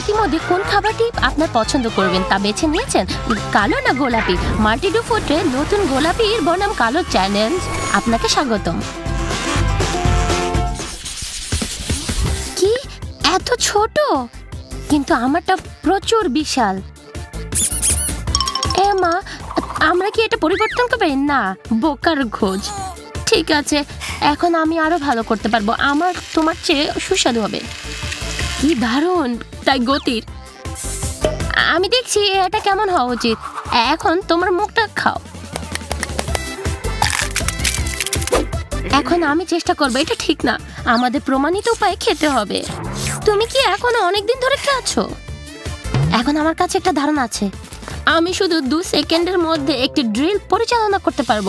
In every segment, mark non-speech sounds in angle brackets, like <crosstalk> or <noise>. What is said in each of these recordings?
ইতিমধ্যে কোন খাবারটি আপনার পছন্দ করবেন তা বেছে নিয়েছেন কালো না গোলাপি? মাল্টিডু ফুটে নতুন গোলাপির বনাম কালো চ্যানেল আপনাকে স্বাগতম। কি? এত ছোট? কিন্তু আমারটা প্রচুর বিশাল। এ মা, আমরা কি এটা পরিবর্তন করবে না, বোকার খোঁজ। ঠিক আছে, এখন আমি আরও ভালো করতে পারব। আমার, তোমার চেয়ে সুস্বাদু হবে। কি দারুণ। তাই গতির। আমি দেখছি এটা কেমন হওয়া উচিত। এখন তোমার মুখটা খাও। এখন আমি চেষ্টা করব, এটা ঠিক না। আমাদের প্রমাণিত উপায়ে খেতে হবে। তুমি কি এখনও অনেকদিন ধরে খাচ্ছো এখন আমার কাছে একটা ধারণা আছে। আমি শুধু দু সেকেন্ডের মধ্যে একটি ড্রিল পরিচালনা করতে পারব।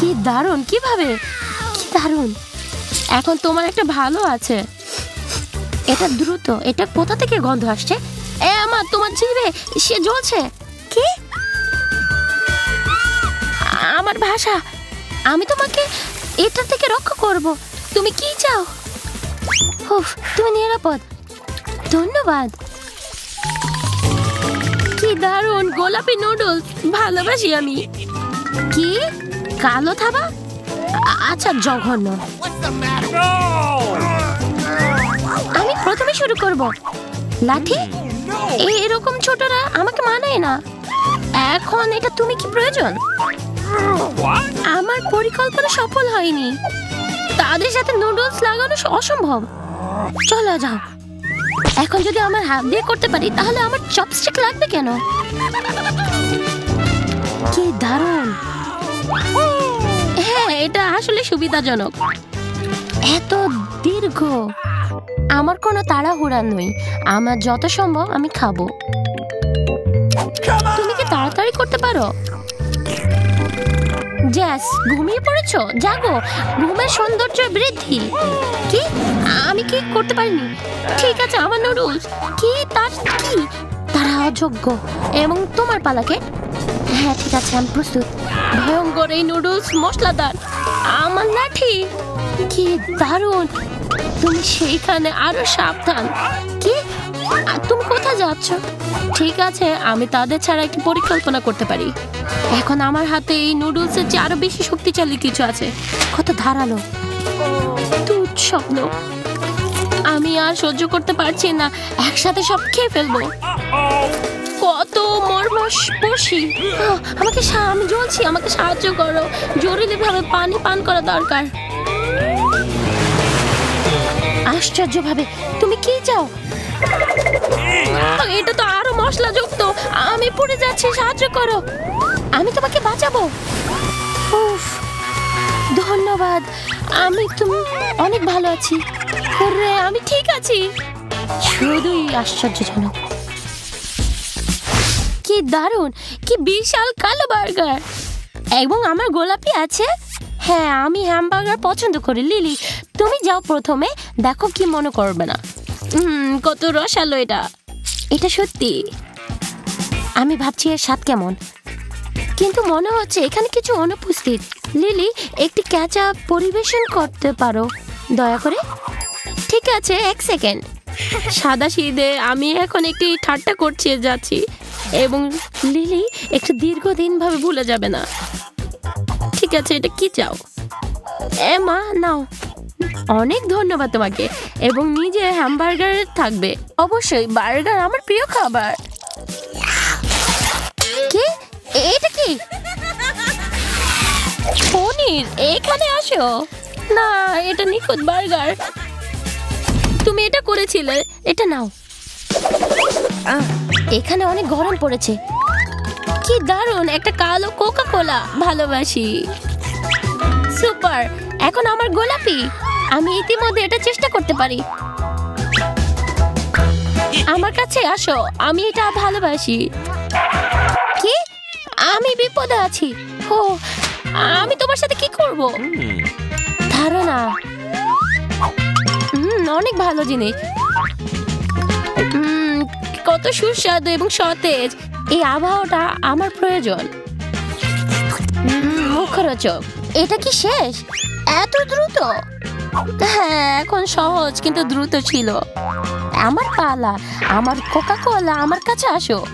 কি দারুণ, কীভাবে? কি দারুণ। এখন তোমার একটা ভালো আছে। এটা দ্রুত এটা কোথা থেকে গন্ধ আসছে? এ আমার তোমার জিভে সে জ্বলছে। কি? আমার ভাষা আমি তোমাকে এটা থেকে রক্ষা করব। তুমি কি চাও? উফ তুমি নিরাপদ। ধন্যবাদ। কি দারুণ গোলাপি নুডলস ভালোবাসি আমি। কি? কালো থাবা? আচ্ছা জঘন্য। আমি শুরু করব। লাঠি এই এরকম ছোটরা আমাকে মানায় না। এখন এটা তুমি কি প্রয়োজন? আমার পরিকল্পনা সফল হয়নি। তাদের সাথে নুডলস লাগানো অসম্ভব। চলো যাও। এখন যদি আমার হাত দিয়ে করতে পারি তাহলে আমার চপস্টিক লাগবে কেন? কি দারুণ। হ্যাঁ এটা আসলে সুবিধাজনক। এত দীর্ঘ। আমার কোনো তাড়াহুড়া নই। আমার যত সম্ভব আমি খাব। তুমি কি তাড়াতাড়ি করতে পারো? জ্যাস ঘুমিয়ে পড়েছো? জাগো। ঘুমের সৌন্দর্য বৃদ্ধি। কি? আমি কি করতে পারিনি? ঠিক আছে, আমার নুডলস কি? তার কি? তারা অযোগ্য। এবং তোমার পালাকে? হ্যাঁ ঠিক আছে, আমি প্রস্তুত। ভয়ঙ্কর এই নুডলস মশলাদার। আমার লাঠি। কি দারুণ! তুমি সেইখানে আরও সাবধান। কি? আ, তুমি কোথায় যাচ্ছ? ঠিক আছে আমি তাদের ছাড়া একটি পরিকল্পনা করতে পারি। এখন আমার হাতে এই নুডলসের চেয়ে আরও বেশি শক্তিশালী কিছু আছে। কত ধারালো। তুচ্ছ স্বপ্ন। আমি আর সহ্য করতে পারছি না। একসাথে সব খেয়ে ফেলব। কত মর্মস পশি আমাকে আমি জ্বলছি আমাকে সাহায্য করো। জরুরি ভাবে পানি পান করা দরকার। আশ্চর্য ভাবে তুমি কি চাও? এটা তো আরও মশলা যুক্ত আমি পড়ে যাচ্ছি সাহায্য করো। আমি তোমাকে বাঁচাবো। উফ ধন্যবাদ। আমি তুমি অনেক ভালো আছি। আমি ঠিক আছি। শুধুই আশ্চর্যজনক। কি দারুণ কি বিশাল কালো বার্গার। এবং আমার গোলাপি আছে। হ্যাঁ আমি হ্যামবার্গার পছন্দ করি। লিলি, তুমি যাও প্রথমে, দেখো কি মনে করবে না। কত রসালো এটা। এটা সত্যি। আমি ভাবছি এর স্বাদ কেমন। কিন্তু মনে হচ্ছে এখানে কিছু অনুপস্থিত। লিলি, একটি ক্যাচা পরিবেশন করতে পারো। দয়া করে। ঠিক আছে, এক সেকেন্ড সাদা শীতে আমি এখন একটি ঠাট্টা করছি, যাচ্ছি। এবং লিলি একটু দীর্ঘদিন ভাবে ভুলে যাবে না। ঠিক আছে এটা কি চাও? এ মা, নাও। অনেক ধন্যবাদ তোমাকে। এবং নিজে হ্যামবার্গার থাকবে। অবশ্যই বার্গার আমার প্রিয় খাবার। কি? এটা কি? পনির, এখানে আসো। না, এটা নিখুঁত বার্গার তুমি এটা করেছিলে, এটা নাও। এখানে অনেক গরম পড়েছে। কি দারুণ একটা কালো কোকা কোলা ভালোবাসি। সুপার এখন আমার গোলাপি। আমি ইতিমধ্যে এটা চেষ্টা করতে পারি। আমার কাছে আসো আমি এটা ভালোবাসি। কি? আমি বিপদে আছি। ও আমি তোমার সাথে কি করব? ধারণা। হুম অনেক ভালো জিনিস। উম, কত সুস্বাদু এবং সতেজ। এই আবহাওয়াটা আমার প্রয়োজন। মুখরোচক। এটা কি শেষ? এত দ্রুত? হ্যাঁ এখন সহজ, কিন্তু দ্রুত ছিল। আমার পালা, আমার কোকা কোলা আমার কাছে আসো।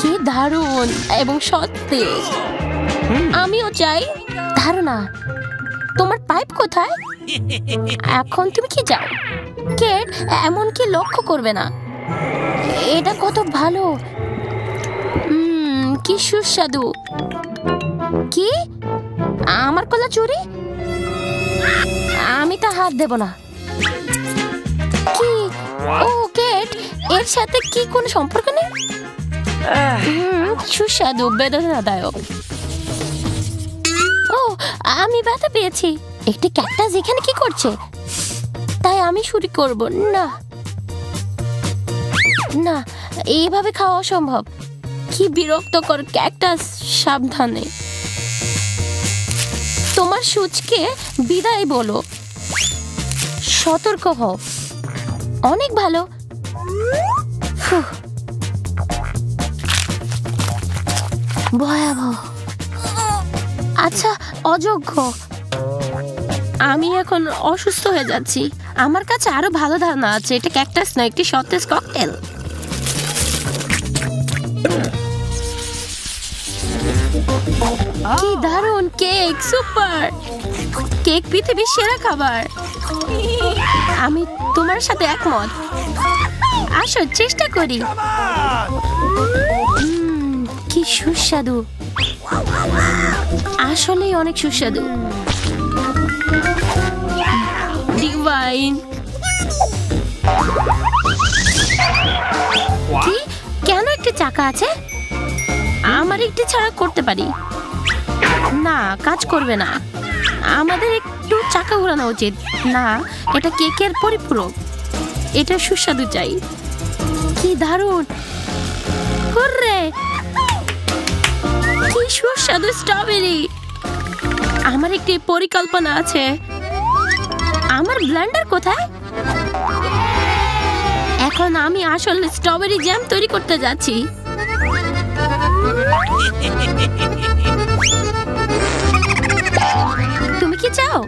কি দারুণ এবং সতেজ। আমিও চাই। ধারণা, তোমার পাইপ কোথায়? এখন তুমি কি যাও? কেট এমন কি লক্ষ্য করবে না। এটা কত ভালো। কি সুস্বাদু। কি? আমার কলা চুরি? আমি তা হাত দেব না। কি? ও, কেট, এর সাথে কি কোনো সম্পর্ক নেই? সুস্বাদু, বেদনাদায়ক। ও, আমি ব্যথা পেয়েছি। একটি ক্যাকটাস এখানে কি করছে? তাই আমি শুরু করব, না। না, এইভাবে খাওয়া অসম্ভব। কি বিরক্তকর ক্যাকটাস, সাবধানে। তোমার সূচকে বিদায় বলো। সতর্ক হও। অনেক ভালো। ভয়াবহ। আচ্ছা অযোগ্য। আমি এখন অসুস্থ হয়ে যাচ্ছি। আমার কাছে আরও ভালো ধারণা আছে, এটা ক্যাকটাস নয়, একটি সতেজ ককটেল। কি দারুণ কেক, সুপার। কেক পৃথিবীর সেরা খাবার। আমি তোমার সাথে একমত। আসো, চেষ্টা করি। কি সুস্বাদু। আসলেই অনেক সুস্বাদু। ডিভাইন। কেন একটি চাকা আছে? আমার একটি ছাড়া করতে পারি। না, কাজ করবে না। আমাদের একটু চাকা ঘোরানো উচিত। না, এটা কেকের পরিপূরক। এটা সুস্বাদু চাই। কি দারুণ! হুররে! কি সুস্বাদু স্ট্রবেরি! আমার একটি পরিকল্পনা আছে। আমার ব্লেন্ডার কোথায়? এখন আমি আসলে স্ট্রবেরি জ্যাম তৈরি করতে যাচ্ছি। <laughs> কি চাও?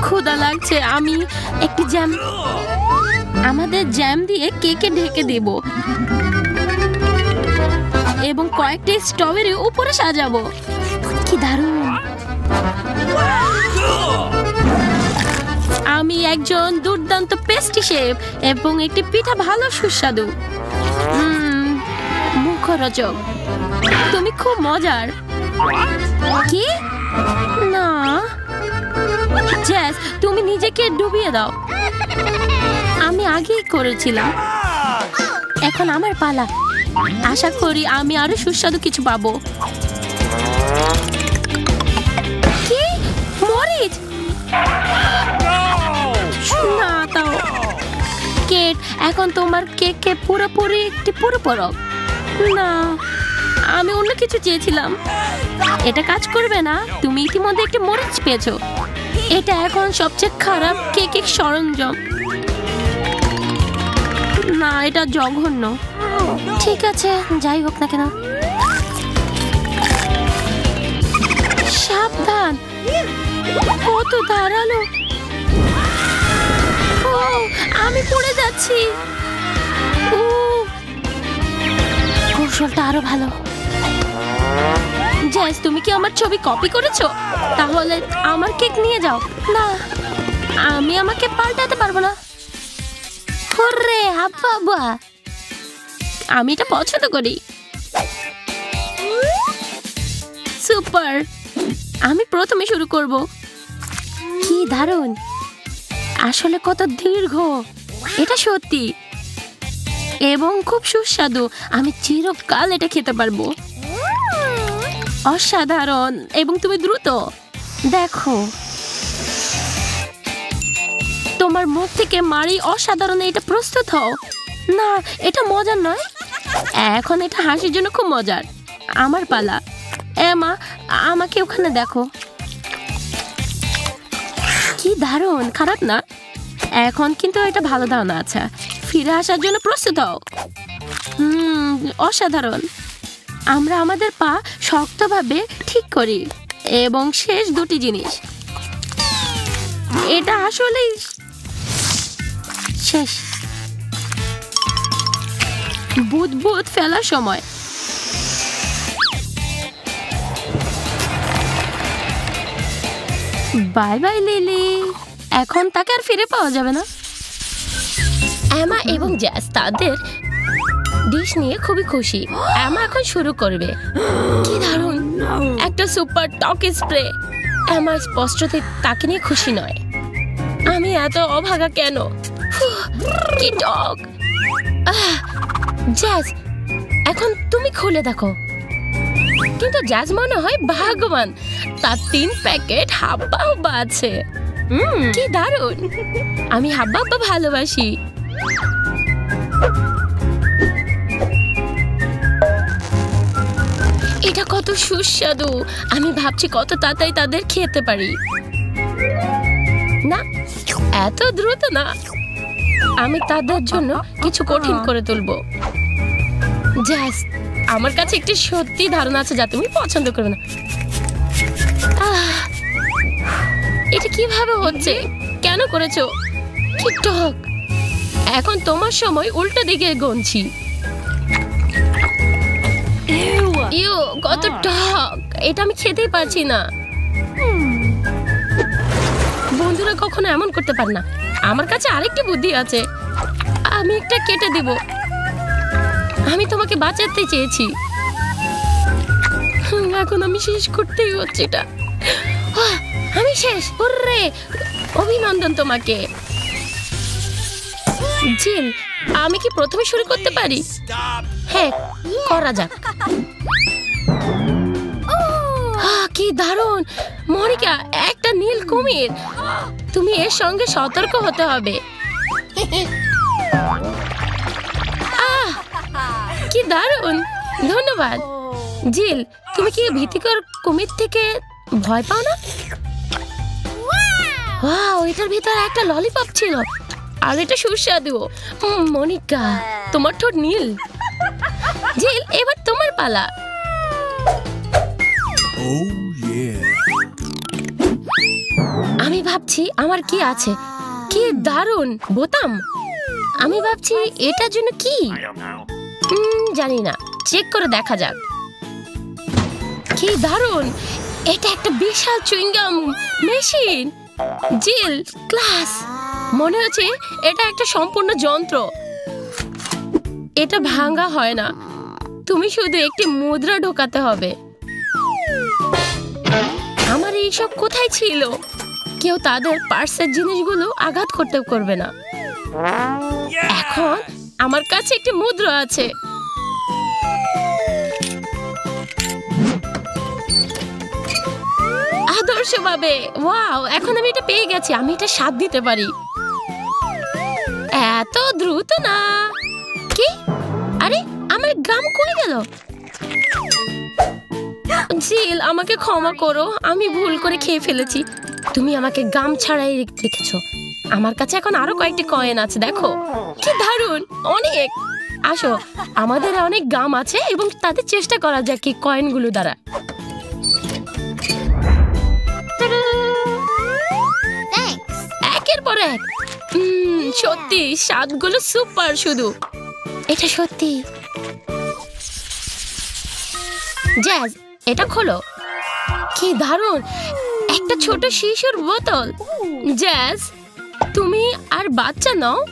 ক্ষুধা লাগছে আমি একটি জ্যাম আমাদের জ্যাম দিয়ে কেকে ঢেকে দেব। এবং কয়েকটি স্ট্রবেরি উপরে সাজাবো। কি দারুণ। আমি একজন দুর্দান্ত পেস্টি শেফ এবং একটি পিঠা ভালো সুস্বাদু। উম, মুখরোচক তুমি খুব মজার। কি? না। জ্যাস, তুমি নিজেকে ডুবিয়ে দাও। আমি আগেই করেছিলাম। এখন আমার পালা। আশা করি আমি আরও সুস্বাদু কিছু পাবো। কি? মরিচ? না, তাও। কেক, এখন তোমার কেককে পুরোপুরি একটি পুরোপরক। না। আমি অন্য কিছু চেয়েছিলাম। এটা কাজ করবে না। তুমি ইতিমধ্যে একটি মরিচ পেয়েছ। এটা এখন সবচেয়ে খারাপ কেকের সরঞ্জাম। না, এটা জঘন্য। ঠিক আছে, যাই হোক না কেন। সাবধান। কত দাঁড়াল আমি পড়ে যাচ্ছি। কৌশলটা আরও ভালো। জ্যাস তুমি কি আমার ছবি কপি করেছ? তাহলে আমার কেক নিয়ে যাও। না, আমি আমাকে পাল্টাতে পারব না। হরে বাবা আমি এটা পছন্দ করি। সুপার। আমি প্রথমে শুরু করব। কি দারুণ। আসলে কত দীর্ঘ। এটা সত্যি। এবং খুব সুস্বাদু। আমি চিরকাল এটা খেতে পারব। অসাধারণ। এবং তুমি দ্রুত। দেখো। তোমার মুখ থেকে মারি অসাধারণ এটা প্রস্তুত হও। না, এটা মজার নয়। এখন এটা হাসির জন্য খুব মজার। আমার পালা। মা, আমাকে ওখানে দেখো। কি দারুণ, খারাপ না? এখন কিন্তু এটা ভালো ধারণা আছে। ফিরে আসার জন্য প্রস্তুত হও। হুম, অসাধারণ। আমরা আমাদের পা শক্তভাবে ঠিক করি এবং শেষ দুটি জিনিস। এটা আসলেই শেষ। বুধ ফেলার সময়। Bye bye, Lily. এখন তাকে আর ফিরে পাওয়া যাবে না। অ্যামা এবং জ্যাস তাদের ডিশ নিয়ে খুবই খুশি। অ্যামা এখন শুরু করবে। কি দারুণ। একটা সুপার টক স্প্রে অ্যামা স্পষ্টতে তাকে নিয়ে খুশি নয়। আমি এত অভাগা কেন? কি টক জ্যাজ এখন তুমি খুলে দেখো। কিন্তু জ্যাজ মনে হয় ভাগবান তার তিন প্যাকেট হাব্বা হাব্বা আছে কি দারুণ। আমি হাব্বা হাব্বা ভালোবাসি। এটা কত সুস্বাদু। আমি ভাবছি কত তাড়াতাড়ি তাদের খেতে পারি। না, এত দ্রুত না। আমি তাদের জন্য কিছু কঠিন করে তুলবো। জ্যাস আমার কাছে একটি সত্যি ধারণা আছে যা তুমি পছন্দ করবে না। এটা কীভাবে হচ্ছে? কেন করেছ? কি এখন তোমার সময় উল্টো দিকে গনছি। ইউ কত টক। এটা আমি খেতেই পারছি না। বন্ধুরা কখনো এমন করতে পারে না। আমার কাছে আরেকটি বুদ্ধি আছে। আমি একটা কেটে দিব। আমি তোমাকে বাঁচাতে চেয়েছি। এখন আমি শেষ করতেই হচ্ছে এটা। আমি শেষ। অভিনন্দন তোমাকে। জিল আমি কি প্রথমে শুরু করতে পারি? হ্যাঁ করা যাক। কি দারুণ! মনিকা একটা নীল কুমির। তুমি এর সঙ্গে সতর্ক হতে হবে। আহ কি দারুণ! ধন্যবাদ। জিল তুমি কি ভীতিকর কুমির থেকে ভয় পাও না? ওয়াও এটার ভিতরে একটা ললিপপ ছিল। আর এটা সুস্বাদু। মনিকা তোমার ঠোঁট নীল। জিল এবার তোমার পালা। Oh আমি ভাবছি আমার কি আছে? কি দারুণ। বোতাম। আমি ভাবছি এটার জন্য কি? জানি না। চেক করে দেখা যাক। কি দারুণ। এটা একটা বিশাল চুইংগাম মেশিন। জিল ক্লাস। মনে হচ্ছে এটা একটা সম্পূর্ণ যন্ত্র। এটা ভাঙা হয় না। তুমি শুধু একটি মুদ্রা ঢোকাতে হবে। আমার এইসব কোথায় ছিল? কেউ তাদের পার্সের জিনিসগুলো আঘাত করতে করবে না। এখন আমার কাছে একটি মুদ্রা আছে। আদর্শভাবে, ওয়াও, এখন আমি এটা পেয়ে গেছি, আমি এটা স্বাদ দিতে পারি। এত দ্রুত না। কি? আরে আমার গাম কই গেল। জিল আমাকে ক্ষমা করো আমি ভুল করে খেয়ে ফেলেছি। তুমি আমাকে গাম ছাড়াই রেখে- রেখেছো। আমার কাছে এখন আরও কয়েকটি কয়েন আছে দেখো। কি দারুণ! অনেক। আসো আমাদের অনেক গাম আছে এবং তাদের চেষ্টা করা যাক কি কয়েনগুলো দ্বারা। একের পর এক। সত্যি, স্বাদগুলো সুপার শুধু। এটা সত্যি। জ্যাজ, এটা খোলো। কি দারুণ! একটা ছোট শিশুর বোতল। জ্যাজ, তুমি আর বাচ্চা নাও।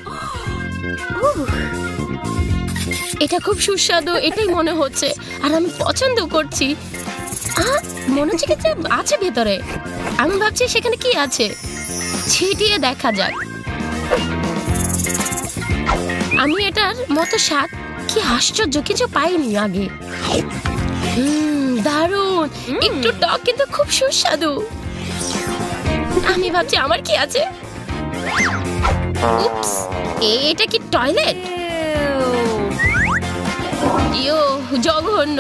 এটা খুব সুস্বাদু, এটাই মনে হচ্ছে। আর আমি পছন্দ করছি। মনে হচ্ছে কিছু আছে ভেতরে। আমি ভাবছি সেখানে কি আছে। ছিটিয়ে দেখা যাক। আমি এটার মতো স্বাদ কি আশ্চর্য কিছু পাইনি আগে। হুম দারুণ। একটু টক কিন্তু খুব সুস্বাদু। আমি ভাবছি আমার কি আছে? উপস এটা কি টয়লেট? ইয়ো জঘন্য।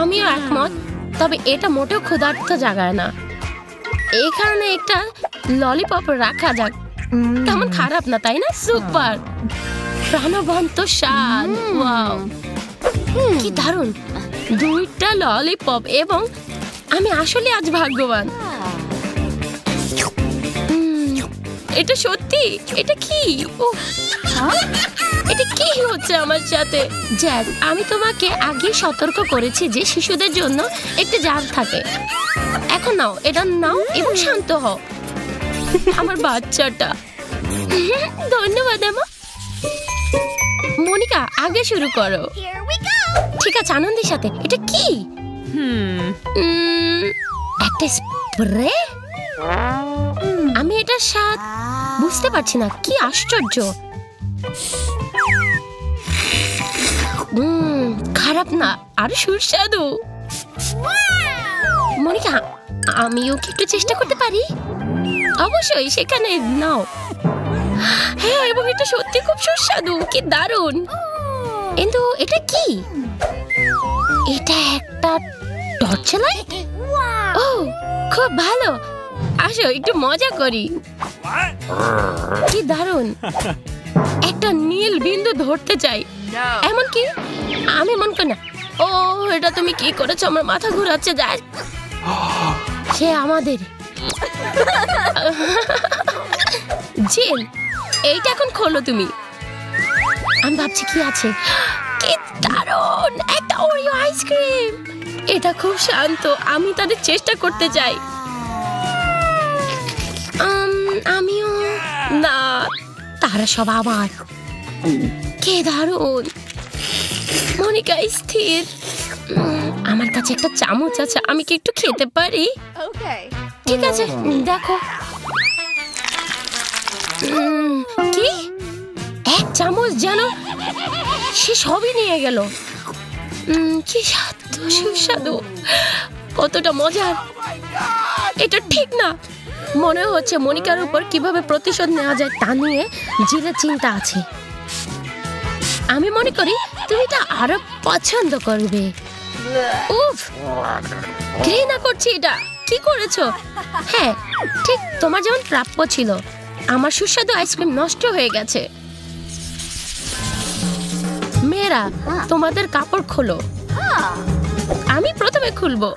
আমিও একমত তবে এটা মোটেও ক্ষুধার্ত জাগায় না। এখানে একটা ললিপপ রাখা যাক। তেমন খারাপ না তাই না? সুপার। প্রাণবন্ত স্বাদ। ওয়াও। কি দারুণ। দুইটা ললিপপ এবং আমি আসলে আজ ভাগ্যবান। হুম, এটা সত্যি? এটা কি? এটা কি হচ্ছে আমার সাথে? জ্যাজ আমি তোমাকে আগে সতর্ক করেছি যে শিশুদের জন্য একটি জার থাকে। এখন নাও এটা নাও এবং শান্ত হও। আমার বাচ্চাটা। ধন্যবাদ আমা মনিকা আগে শুরু করো। ঠিক আছে আনন্দের সাথে। এটা কি? উম, একটা স্প্রে? আমি এটা স্বাদ বুঝতে পারছি না কি আশ্চর্য। খারাপ না আর সুস্বাদু। মনিকা আমিও কি একটু চেষ্টা করতে পারি? অবশ্যই সেখানে নাও। হ্যাঁ এবং এটা সত্যি খুব সুস্বাদু কি দারুণ। কিন্তু এটা কি? এটা একটা টর্চ লাইট ও খুব ভালো। আসো একটু মজা করি। কি দারুণ। একটা নীল বিন্দু ধরতে চাই। এমনকি আমি মন করি না ও এটা তুমি কি করেছ? আমার মাথা ঘুরাচ্ছে যায় সে আমাদের। <laughs> জিল এইটা এখন খোলো তুমি। আমি ভাবছি কি আছে। কি দারুণ! একটা ওরিও আইসক্রিম এটা খুব শান্ত আমি তাদের চেষ্টা করতে চাই। আমিও। না তারা সব আমার। কে দারুণ! মনিকা স্থির। আমার কাছে একটা চামচ আছে আমি কি একটু খেতে পারি? ঠিক আছে দেখো। কি? এক চামচ যেন সে সবই নিয়ে গেল। কি স্বাদ, সুস্বাদু। কতটা মজার। এটা ঠিক না। মনে হচ্ছে মনিকার উপর কীভাবে প্রতিশোধ নেওয়া যায় তা নিয়ে জিলের চিন্তা আছে। আমি মনে করি তুমি এটা আরও পছন্দ করবে। উফ, ঘৃণা করছি এটা। কি করেছ? হ্যাঁ ঠিক তোমার যেমন প্রাপ্য ছিল। আমার সুস্বাদু আইসক্রিম নষ্ট হয়ে গেছে। মেয়েরা তোমাদের কাপড় খোলো। আমি প্রথমে খুলবো।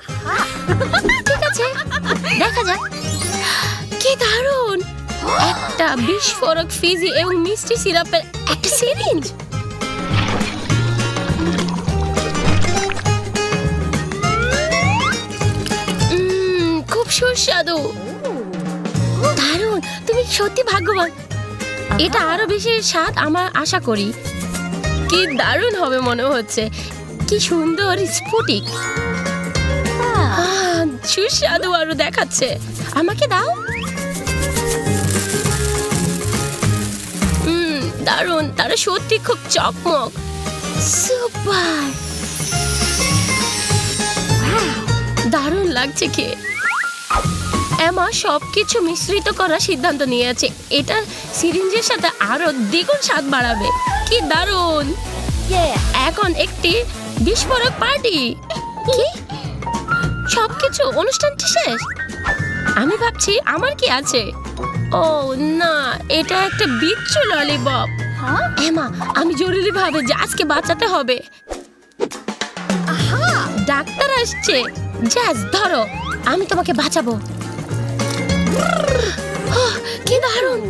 ঠিক আছে? দেখা যাক। কি দারুণ! একটা বিস্ফোরক ফিজি এবং মিষ্টি সিরাপের একটা সিরিঞ্জ। উম, খুব সুস্বাদু। সত্যি ভাগ্যবান। এটা আরও বেশি স্বাদ আমার আশা করি। কি দারুণ হবে মনে হচ্ছে। কি সুন্দর স্ফুটিক। সুস্বাদু আরও দেখাচ্ছে। আমাকে দাও। হুম দারুণ। তারা সত্যি খুব চকমক। সুপার। দারুণ লাগছে খেয়ে। এমা সবকিছু মিশ্রিত করার সিদ্ধান্ত নিয়েছে। এটা সিরিঞ্জের সাথে আরও দ্বিগুণ স্বাদ বাড়াবে। কি দারুণ! এখন একটি বিস্ফোরক পার্টি। কি? সবকিছু অনুষ্ঠানটি শেষ? আমি ভাবছি আমার কি আছে। ও না এটা একটা বিচ্ছু ললিপপ। Huh? এমা আমি জরুরি ভাবে যে আজকে বাঁচাতে হবে। ডাক্তার আসছে। জ্যাজ ধরো। আমি তোমাকে বাঁচাবো। কি দারুণ।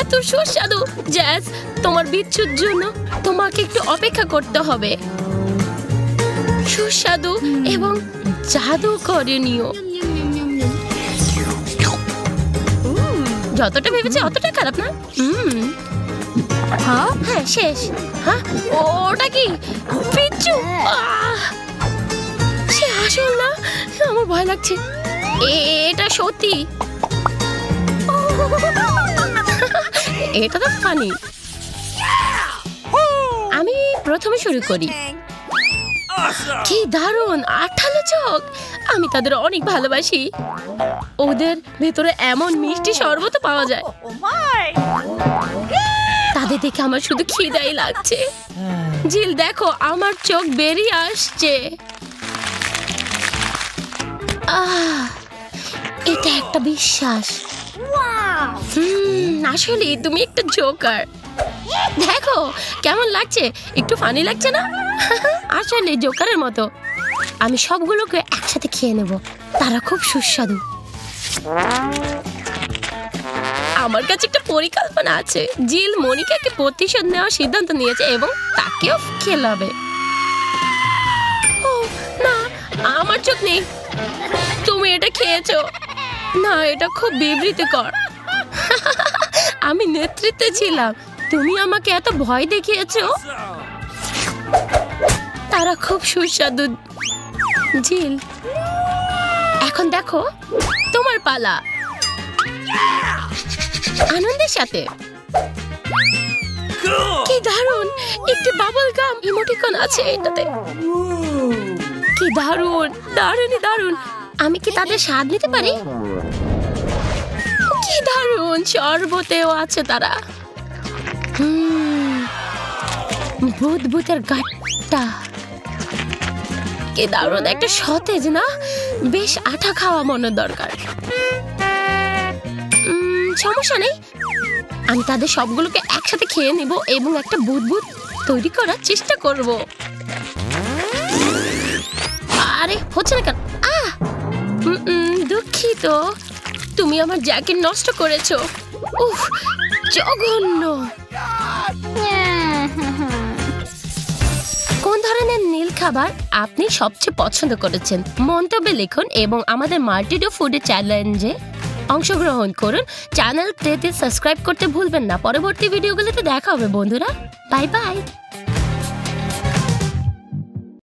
এত সুস্বাদু। জ্যাজ তোমার বিচ্ছুর জন্য তোমাকে একটু অপেক্ষা করতে হবে। সুস্বাদু এবং জাদু করণীয় যতটা ভেবেছি অতটা খারাপ না। হুম। Huh? হ্যাঁ শেষ। হ্যাঁ ওটা কি? পিচ্ছু আহ! সে আসল না? আমার ভয় লাগছে। এটা সত্যি? <laughs> এটা তো ফানি আমি প্রথমে শুরু করি। কি দারুণ, আঠালো চোখ। আমি তাদের অনেক ভালোবাসি। ওদের ভেতরে এমন মিষ্টি শরবত পাওয়া যায়। তাদের দেখে আমার শুধু খিদাই লাগছে। জিল, দেখো, আমার চোখ বেরিয়ে আসছে। এটা একটা বিশ্বাস। আসলে তুমি একটা জোকার দেখো, কেমন লাগছে? একটু ফানি লাগছে না? আসলে জোকারের মতো। আমি সবগুলোকে একসাথে খেয়ে নেব। তারা খুব সুস্বাদু। আমার কাছে একটা পরিকল্পনা আছে। জিল মনিকাকে প্রতিশোধ নেওয়ার সিদ্ধান্ত নিয়েছে এবং তাকেও খেলাবে ও, না, আমার চোখ নেই। তুমি এটা খেয়েছো। না, এটা খুব বিবৃতিকর। <laughs> আমি নেতৃত্বে ছিলাম। তুমি আমাকে এত ভয় দেখিয়েছো? তারা খুব সুস্বাদু। ঝিল এখন দেখো, তোমার পালা। আনন্দের সাথে। কি দারুণ! একটি বাবল গাম ইমোটিকন আছে এটাতে। কি দারুণ! দারুণই দারুণ। আমি কি তাদের স্বাদ নিতে পারি? দারুণ শরবতেও আছে তারা? ভূত ভূতের গাট্টা। কি দারুণ, একটা সতেজ না? বেশ আঠা খাওয়া মনে দরকার। সমস্যা নেই। আমি তাদের সবগুলোকে একসাথে খেয়ে নেব এবং একটা বুদবুদ তৈরি করার চেষ্টা করব। আরে, হচ্ছে না কেন? আহ! দুঃখিত। তুমি আমার জ্যাকেট নষ্ট করেছ। উফ, জঘন্য। কোন ধরনের নীল খাবার আপনি সবচেয়ে পছন্দ করেছেন? মন্তব্যে লিখুন এবং আমাদের মাল্টিডো ফুডের চ্যালেঞ্জে অংশগ্রহণ করুন। চ্যানেলটিতে সাবস্ক্রাইব করতে ভুলবেন না। পরবর্তী ভিডিওগুলোতে দেখা হবে, বন্ধুরা। Bye bye.